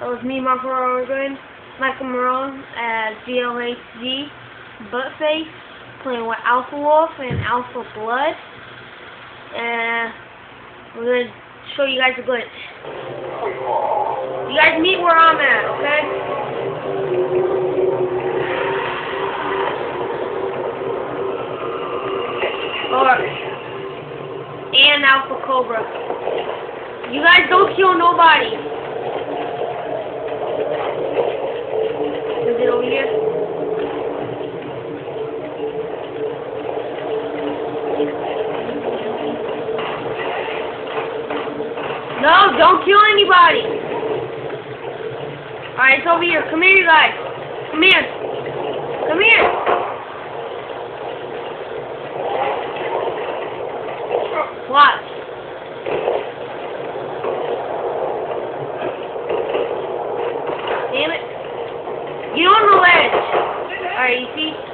That was me, Michael Oregon, Michael Marron as GLHG, Buttface, playing with Alpha Wolf and Alpha Blood. And we're going to show you guys a glitch. You guys meet where I'm at, okay? And Alpha Cobra. You guys don't kill nobody. Is it over here? No, don't kill anybody. Alright, it's over here. Come here, you guys. Come here. Come here. Watch. Damn it. Get on the ledge. Alright, you see?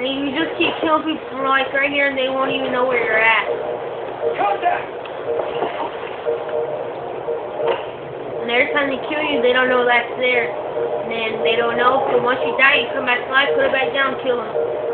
And you just keep killing people from like right here and they won't even know where you're at. And every time they kill you, they don't know that's there. And then they don't know, so once you die, you come back to life, put it back down, kill them.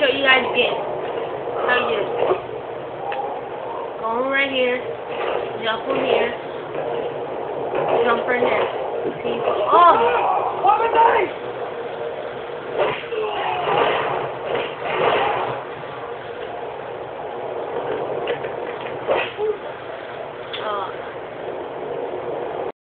Show you guys again. How you do it. Go on right here. Jump on here. Jump right there. See? Oh!